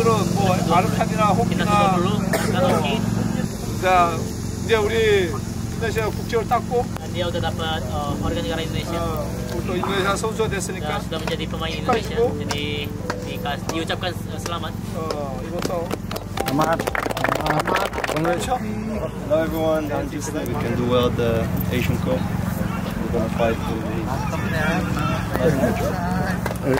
선수들은 뭐 아르칸이나 호키나 자 이제 우리 인도네시아 국적을 땄고 dia udah dapat uh, warga negara Indonesia 어, 또 인도네시아 선수가 dan 됐으니까 sudah menjadi pemain Indonesia jadi dikas- diucapkan uh, selamat 어, 이것도 Selamat. 그렇죠? Hello everyone, we can do well the Asian Cup. We're gonna fight for the 오늘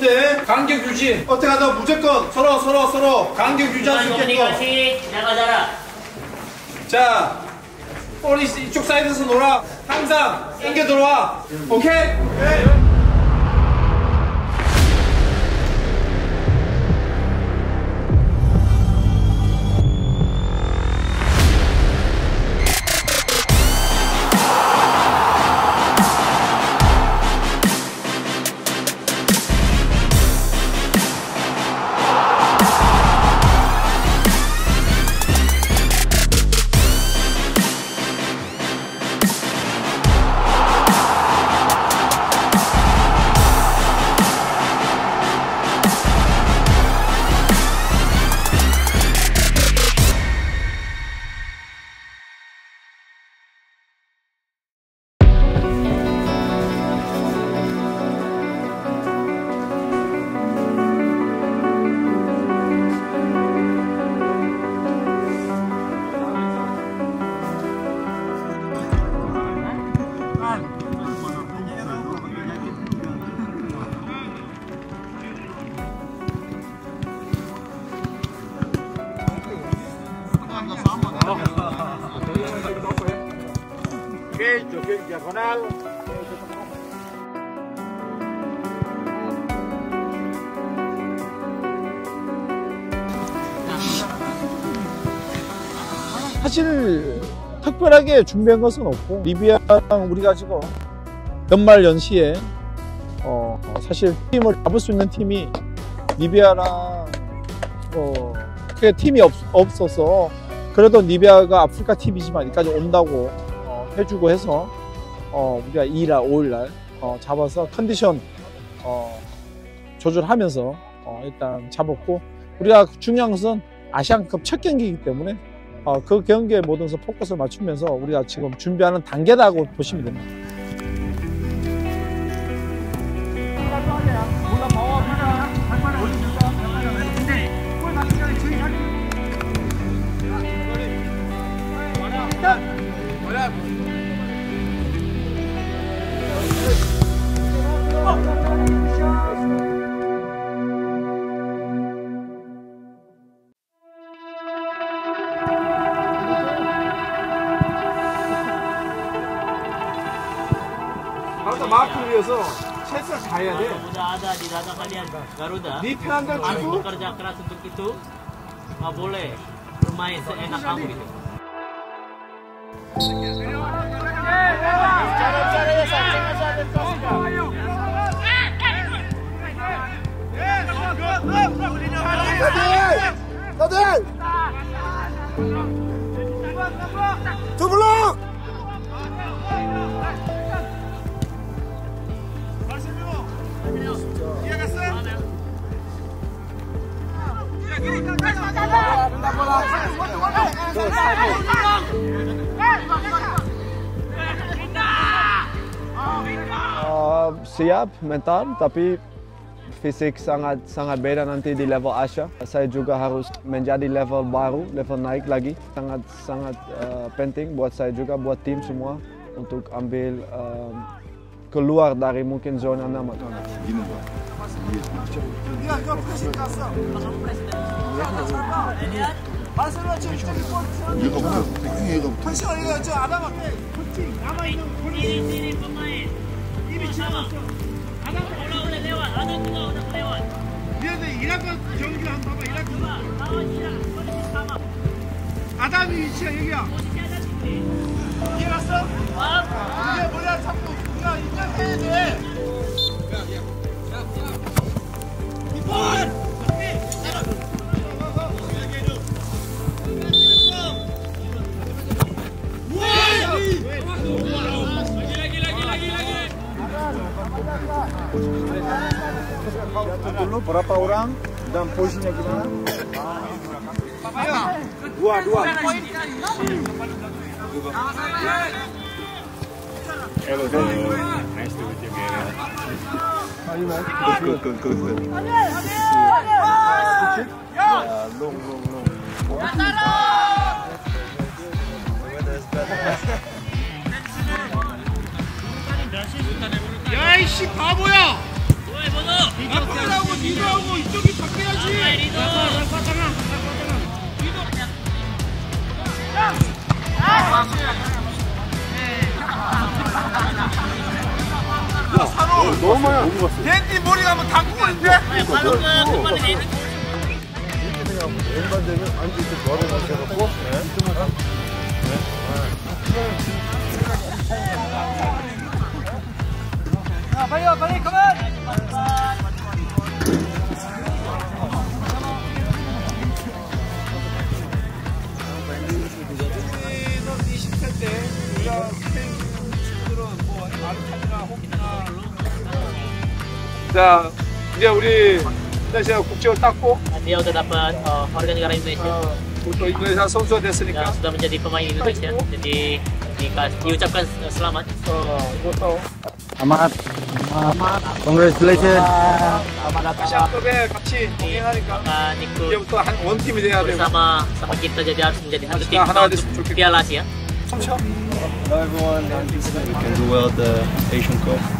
뽀뽀투인데? 간격 유지. 어떻게 하다 무조건 서로 서로 서로 간격 유지할 수 있게끔. jarak 자 우리 이쪽 사이드에서 놀아. 항상 땡겨 들어와. 오케이? 사실 특별하게 준비한 것은 없고 리비아랑 우리가 지금 연말 연시에 어, 사실 팀을 잡을 수 있는 팀이 리비아랑 어, 크게 팀이 없, 없어서 그래도 리비아가 아프리카 팀이지만 여기까지 온다고 어, 해주고 해서 어, 우리가 2일날 5일날 어, 잡아서 컨디션 어, 조절하면서 어, 일단 잡았고 우리가 중요한 것은 아시안컵 첫 경기이기 때문에 어, 그 경기에 모든 포커스를 맞추면서 우리가 지금 준비하는 단계라고 보시면 됩니다. 가서 마크를 위해서 최선을 다해야 돼. udah ada di data kalian Garuda 네 편한 대로 harus 주고 bekerja keras untuk itu nggak boleh bermain seenak kamu gitu Uh, siap mental tapi fisik sangat sangat beda nanti di level Asia. Saya juga harus menjadi level baru, level naik lagi. Sangat sangat uh, penting buat saya juga buat tim semua untuk ambil um, keluar dari mungkin zona nyaman. 아담이 위치야 여기야. 이해 갔어? 아, 모자 모자 잡고. Dulu berapa orang dan posisinya gimana? Dua. Dua. Hello, hello. Nice to meet you again. How you man? Good, good, good, good. Yeah, long, long, long. 야이씨 바보야! 앞으로 니도 하고 이쪽이 바뀌 잠깐만. 댄디 머리 가면 당구고 있대? 가야지. 이렇게 생각하면 왼반 되면 앉아있을 거 하고 맞춰갖고. 네. 네. 빨리 와, 빨리, 가만! 자 dia udah udah 국적을 땄고 Dia udah dapat uh, warga negara Indonesia. Uh, untuk Indonesia Sozo dia. Ya, sudah menjadi pemain Indonesia. Jadi dikasih diucapkan selamat. Uh. Selamat. Selamat. Congratulations. Selamat datang. Siapa ke kecil? Akan ikut. Dia han one team dia. Bersama sama kita jadi harus menjadi satu tim untuk Piala Asia. Hello everyone, we can do well the Asian Cup.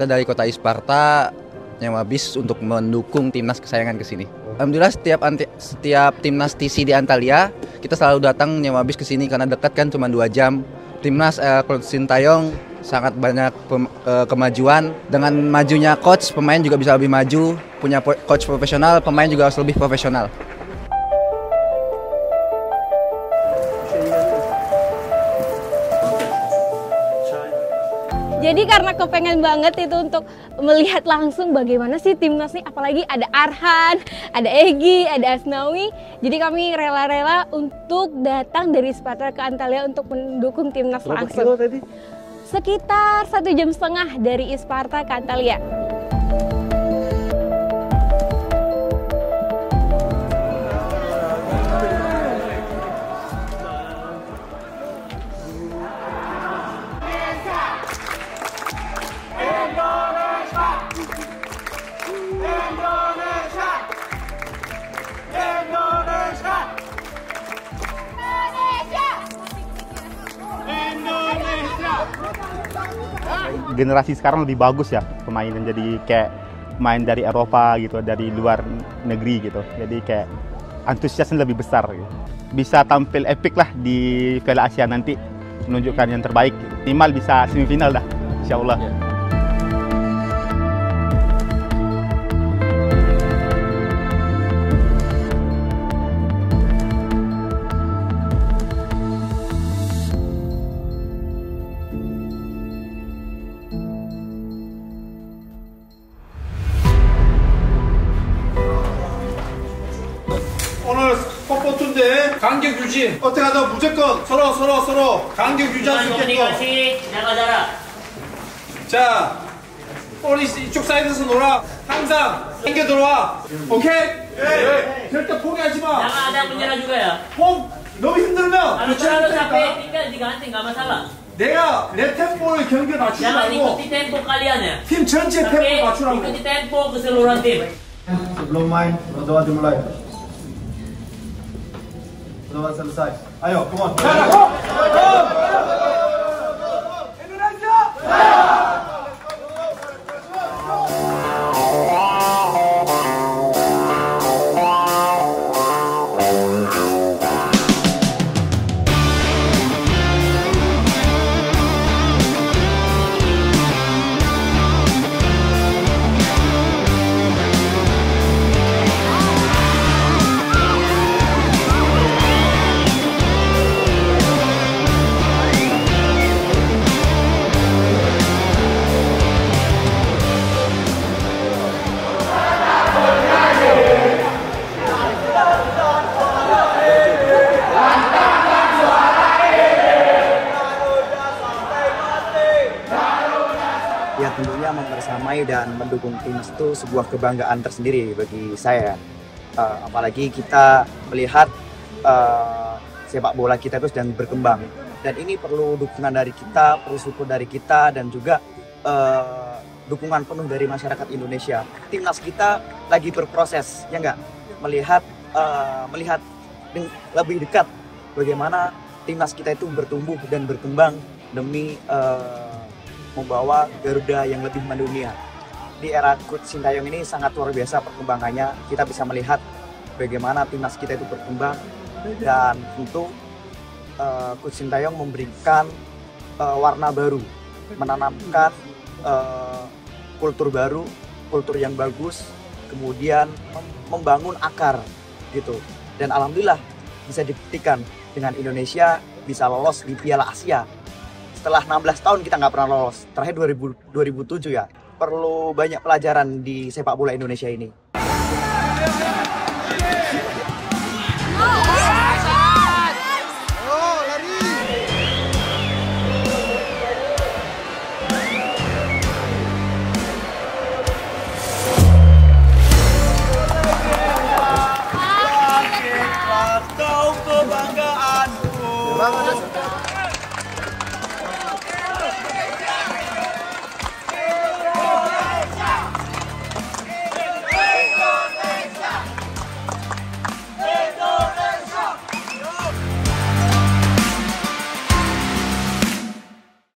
kita dari kota Isparta nyewa bis untuk mendukung timnas kesayangan ke sini. Alhamdulillah setiap anti, setiap timnas TC di Antalya kita selalu datang nyewa bis ke sini karena dekat kan cuma dua jam. Timnas eh, Sintayong sangat banyak pem- eh, kemajuan dengan majunya coach pemain juga bisa lebih maju punya coach profesional pemain juga harus lebih profesional. Jadi karena kepengen banget itu untuk melihat langsung bagaimana sih timnas nih, apalagi ada Arhan, ada Egi, ada Asnawi. Jadi kami rela-rela untuk datang dari Sparta ke Antalya untuk mendukung timnas langsung. tadi? Sekitar satu jam setengah dari Isparta ke Antalya. Generasi sekarang lebih bagus ya pemainan jadi kayak main dari Eropa gitu dari luar negeri gitu. Jadi kayak antusiasnya lebih besar gitu. bisa tampil epic lah di Piala Asia nanti menunjukkan yang terbaik. Minimal bisa semifinal dah insya Allah. 오 간격 유지. 어떻게 하다 무조건 서로 서로 서로 간격 유지할 수 jaga jarak. 자, 우리 이쪽 사이드에서 놀아. 항상 당겨 들어와. 오케이? 절대 포기하지 마. Menyerah juga ya. 홈 너무 힘들면 nggak masalah. 내가 내 템포를 경기에 맞추지 말고. 팀 전체 템포 맞추라고. ikuti tempo keseluruhan tim. to the ones on the side. Ayo, come on. Indonesia! Itu sebuah kebanggaan tersendiri bagi saya. Eh, apalagi kita melihat eh, sepak bola kita itu sedang berkembang dan ini perlu dukungan dari kita, perlu support dari kita dan juga eh, dukungan penuh dari masyarakat Indonesia. Timnas kita lagi berproses, ya enggak? Melihat eh, melihat lebih dekat bagaimana timnas kita itu bertumbuh dan berkembang demi eh, membawa Garuda yang lebih mendunia. Di era Coach Sintayong ini sangat luar biasa perkembangannya. Kita bisa melihat bagaimana timnas kita itu berkembang dan tentu eh, Coach Sintayong memberikan eh, warna baru, menanamkan eh, kultur baru, kultur yang bagus, kemudian mem- membangun akar gitu. Dan alhamdulillah bisa dibuktikan dengan Indonesia bisa lolos di Piala Asia setelah 16 tahun kita nggak pernah lolos. Terakhir 2000, 2007 ya. Perlu banyak pelajaran di sepak bola Indonesia ini.